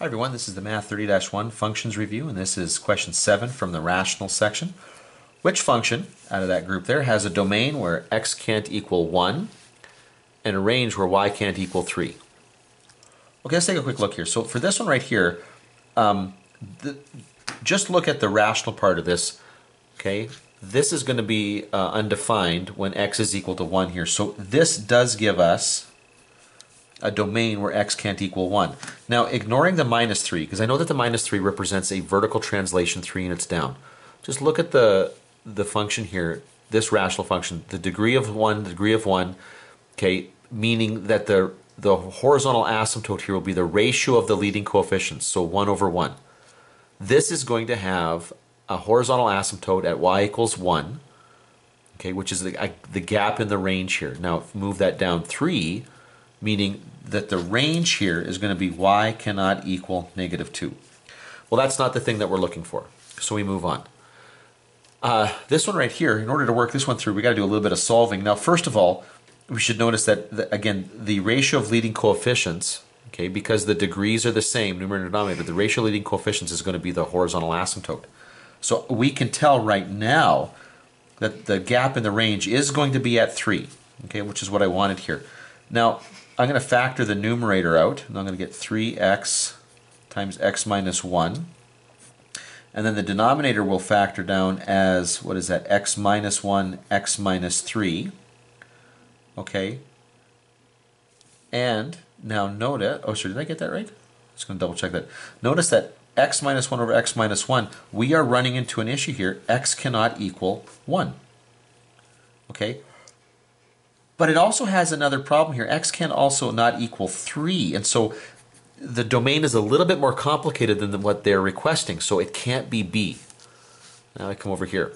Hi everyone, this is the Math 30-1 functions review and this is question 7 from the rational section. Which function out of that group there has a domain where x can't equal 1 and a range where y can't equal 3? Okay, let's take a quick look here. So for this one right here, um, the, just look at the rational part of this, okay? This is going to be uh, undefined when x is equal to 1 here. So this does give us a domain where x can't equal 1. Now, ignoring the minus 3, because I know that the minus 3 represents a vertical translation 3 units down. Just look at the, the function here, this rational function, the degree of 1, the degree of 1, okay, meaning that the, the horizontal asymptote here will be the ratio of the leading coefficients, so 1 over 1. This is going to have a horizontal asymptote at y equals 1, okay, which is the, the gap in the range here. Now, move that down 3, meaning that the range here is going to be y cannot equal negative 2. Well, that's not the thing that we're looking for. So we move on. Uh, this one right here, in order to work this one through, we got to do a little bit of solving. Now, first of all, we should notice that, the, again, the ratio of leading coefficients, okay, because the degrees are the same, numerator and denominator, the ratio of leading coefficients is going to be the horizontal asymptote. So we can tell right now that the gap in the range is going to be at 3, okay, which is what I wanted here. Now, I'm going to factor the numerator out, and I'm going to get 3x times x minus 1. And then the denominator will factor down as, what is that, x minus 1, x minus 3. Okay. And now notice, oh, sorry, did I get that right? Just going to double check that. Notice that x minus 1 over x minus 1, we are running into an issue here. x cannot equal 1. Okay, but it also has another problem here. X can also not equal 3. And so the domain is a little bit more complicated than what they're requesting. So it can't be B. Now I come over here.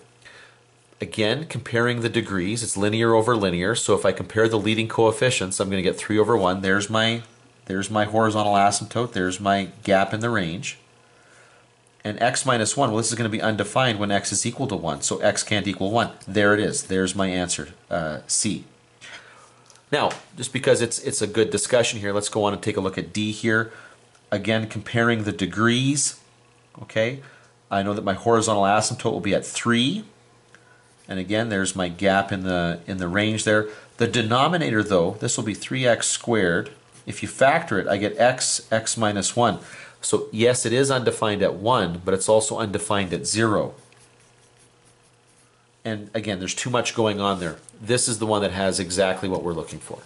Again, comparing the degrees, it's linear over linear. So if I compare the leading coefficients, I'm going to get 3 over 1. There's my, there's my horizontal asymptote. There's my gap in the range. And x minus 1, well, this is going to be undefined when x is equal to 1. So x can't equal 1. There it is. There's my answer, uh, C. Now, just because it's, it's a good discussion here, let's go on and take a look at D here. Again, comparing the degrees, okay? I know that my horizontal asymptote will be at 3. And again, there's my gap in the, in the range there. The denominator, though, this will be 3x squared. If you factor it, I get x, x minus 1. So yes, it is undefined at 1, but it's also undefined at 0. And again, there's too much going on there. This is the one that has exactly what we're looking for.